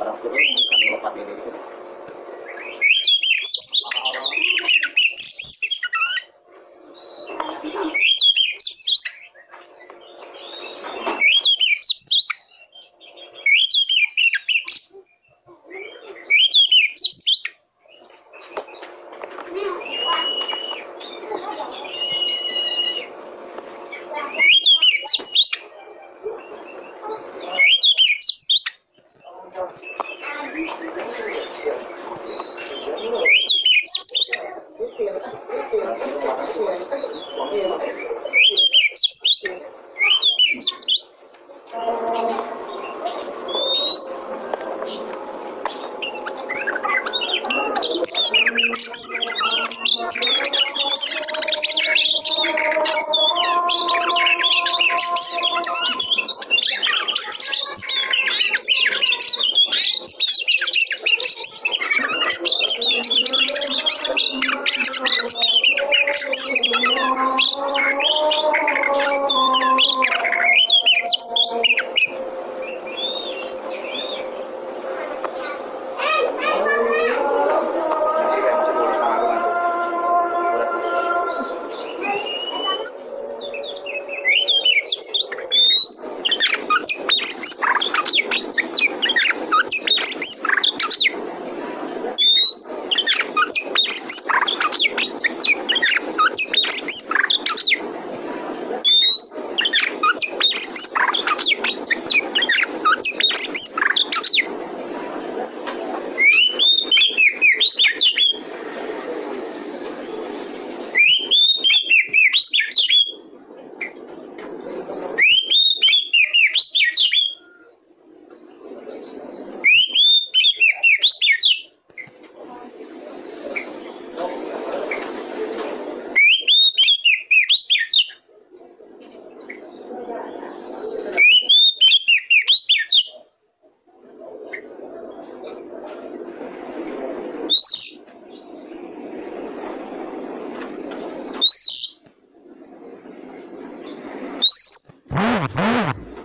orang tua bukan bapak diri Oh!